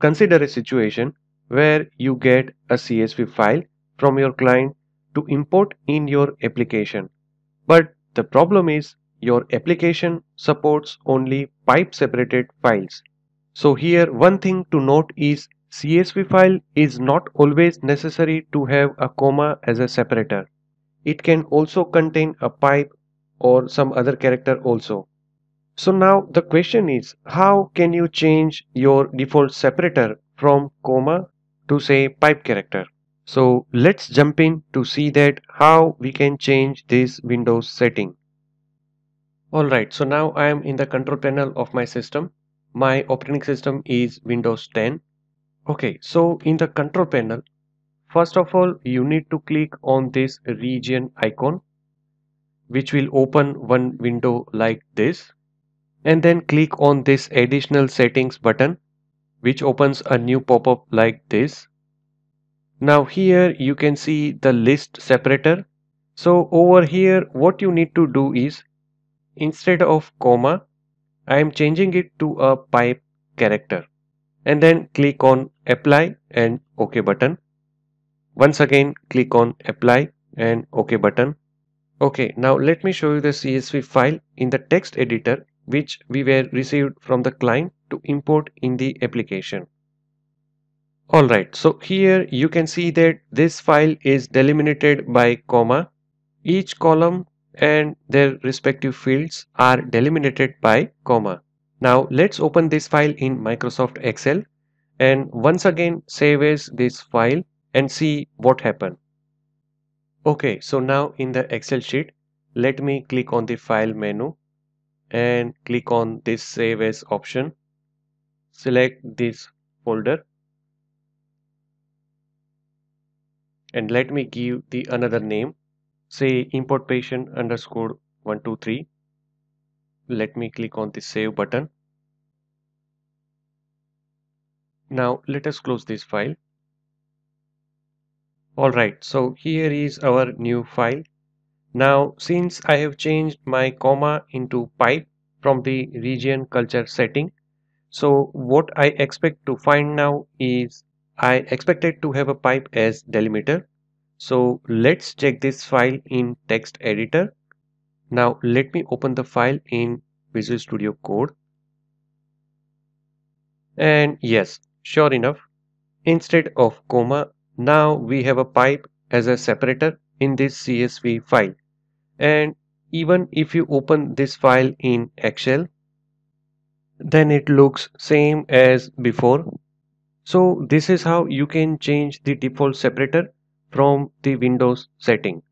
consider a situation where you get a CSV file from your client to import in your application. But the problem is your application supports only pipe separated files. So here one thing to note is CSV file is not always necessary to have a comma as a separator. It can also contain a pipe or some other character also. So now the question is how can you change your default separator from comma to say pipe character? So let's jump in to see that how we can change this Windows setting. Alright, so now I am in the control panel of my system. My operating system is Windows 10. Okay, so in the control panel, first of all, you need to click on this region icon, which will open one window like this. And then click on this additional settings button, which opens a new pop-up like this. Now here you can see the list separator. So over here, what you need to do is instead of comma I am changing it to a pipe character and then click on apply and ok button once again click on apply and ok button okay now let me show you the CSV file in the text editor which we were received from the client to import in the application alright so here you can see that this file is delimited by comma each column and their respective fields are delimited by comma. Now let's open this file in Microsoft Excel and once again save as this file and see what happened. Okay, so now in the Excel sheet, let me click on the file menu and click on this save as option. Select this folder. And let me give the another name. Say import patient underscore 123 let me click on the save button. Now let us close this file. Alright so here is our new file. Now since I have changed my comma into pipe from the region culture setting so what I expect to find now is I expected to have a pipe as delimiter so let's check this file in text editor. Now let me open the file in Visual Studio Code. And yes, sure enough, instead of comma, now we have a pipe as a separator in this CSV file. And even if you open this file in Excel, then it looks same as before. So this is how you can change the default separator from the Windows setting.